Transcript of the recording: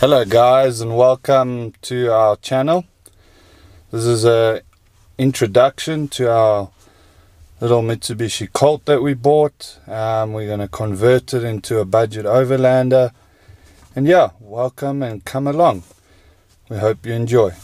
Hello guys and welcome to our channel. This is a introduction to our little Mitsubishi Colt that we bought. Um, we're going to convert it into a budget overlander. And yeah, welcome and come along. We hope you enjoy.